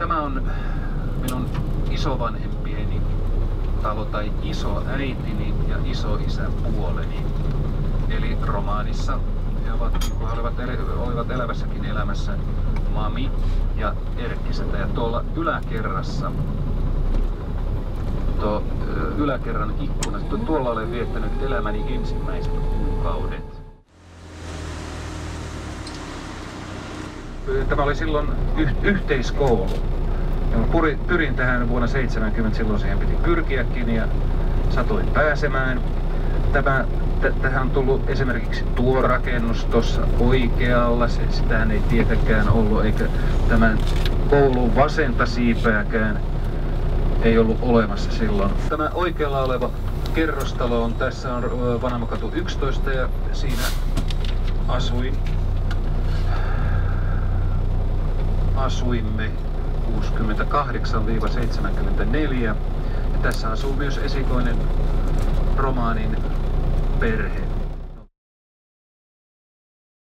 Tämä on minun isovanhempieni talo tai isoäitini ja isoisän puoleni. Eli romaanissa he ovat, kuin he olivat, olivat elävässäkin elämässä, Mami ja Erkkisetä. Ja tuolla yläkerrassa, tuo yläkerran ikkuna, tuolla olen viettänyt elämäni ensimmäiset Tämä oli silloin yh- yhteiskoulu. Ja pyrin tähän vuonna 70, silloin siihen piti pyrkiäkin ja satoin pääsemään. Tämä, t- tähän on tullut esimerkiksi tuo rakennus tuossa oikealla, se, sitähän ei tietenkään ollut, eikä tämän koulun vasenta siipääkään ei ollut olemassa silloin. Tämä oikealla oleva kerrostalo on, tässä on Vanamakatu 11 ja siinä asuin asuimme 68-74. Ja tässä asuu myös esikoinen romaanin perhe.